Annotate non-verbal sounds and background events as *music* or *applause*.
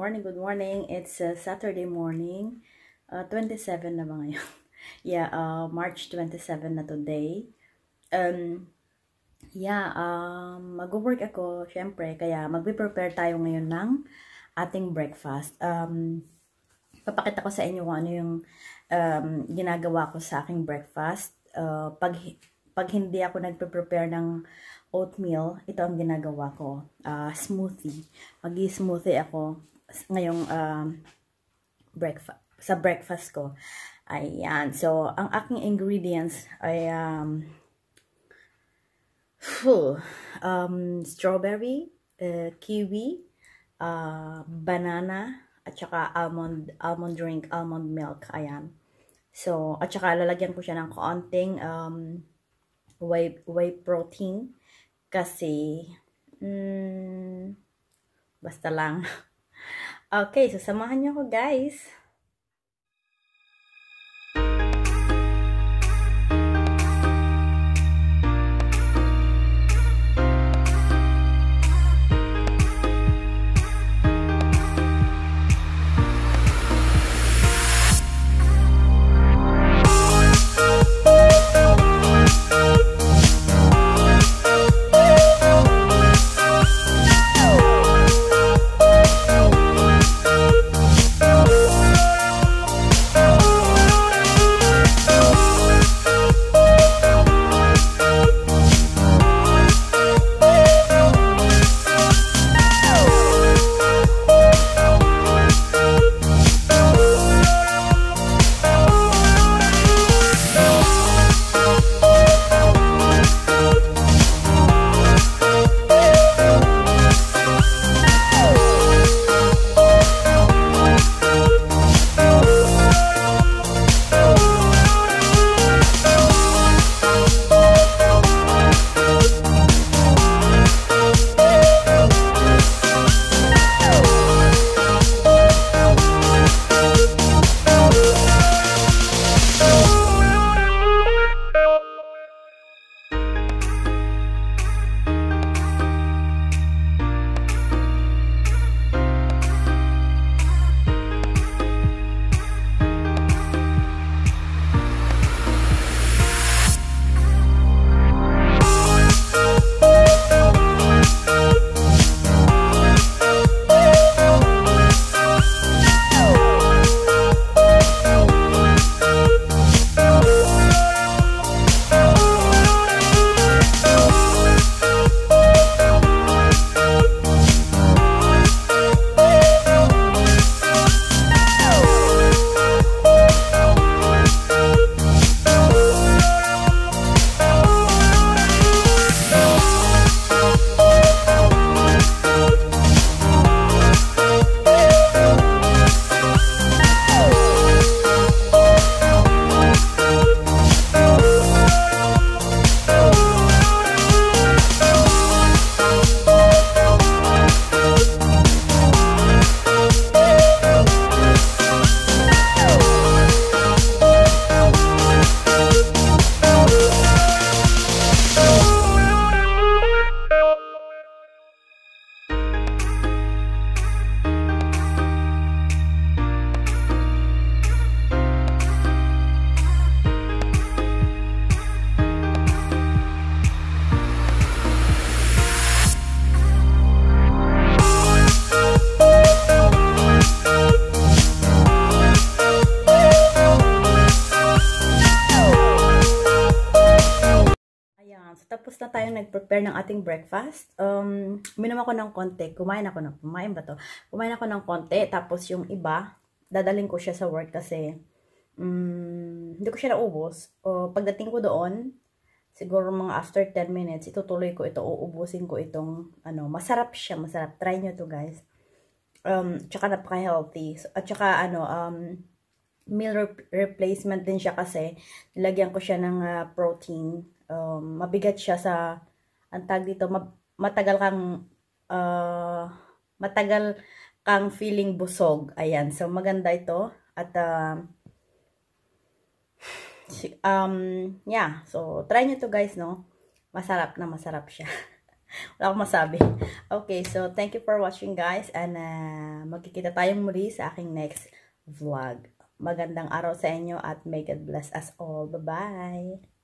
morning, good morning. It's uh, Saturday morning. Uh, 27 na ba ngayon? *laughs* yeah, uh, March 27 na today. Um, yeah, um, mag-work ako, syempre, kaya magbe-prepare tayo ngayon ng ating breakfast. Um, papakita ko sa inyo kung ano yung um, ginagawa ko sa aking breakfast. Uh, pag, pag hindi ako nagpe-prepare ng oatmeal, ito ang ginagawa ko. Uh, smoothie. Mag-smoothie ako ngayong um, breakfast, sa breakfast ko. Ayan. So, ang aking ingredients ay um, whew, um, strawberry, uh, kiwi, uh, banana, at saka almond, almond drink, almond milk. Ayan. So, at saka lalagyan ko siya ng kaunting um, whey, whey protein kasi, mm, basta lang. *laughs* okay, so samahan niyo ako guys. Tapos na tayo nag-prepare ng ating breakfast. Um, uminom ako ng konti. Kumain ako ng, kumain ba to? Kumain ako ng konti. Tapos yung iba, dadaling ko siya sa work kasi um, hindi ko siya naubos. O, pagdating ko doon, siguro mga after 10 minutes, itutuloy ko ito, uubusin ko itong, ano, masarap siya, masarap. Try nyo to guys. Um, tsaka napaka-healthy. At tsaka, ano, um, meal re replacement din siya kasi nilagyan ko siya ng uh, protein um, mabigat siya sa ang tag dito ma matagal kang uh, matagal kang feeling busog ayan so maganda ito at uh, um yeah so try nyo to guys no masarap na masarap siya *laughs* Wala akong masabi. Okay, so thank you for watching guys and uh, magkikita tayong muli sa aking next vlog. Magandang araw sa inyo at may God bless us all. Bye-bye!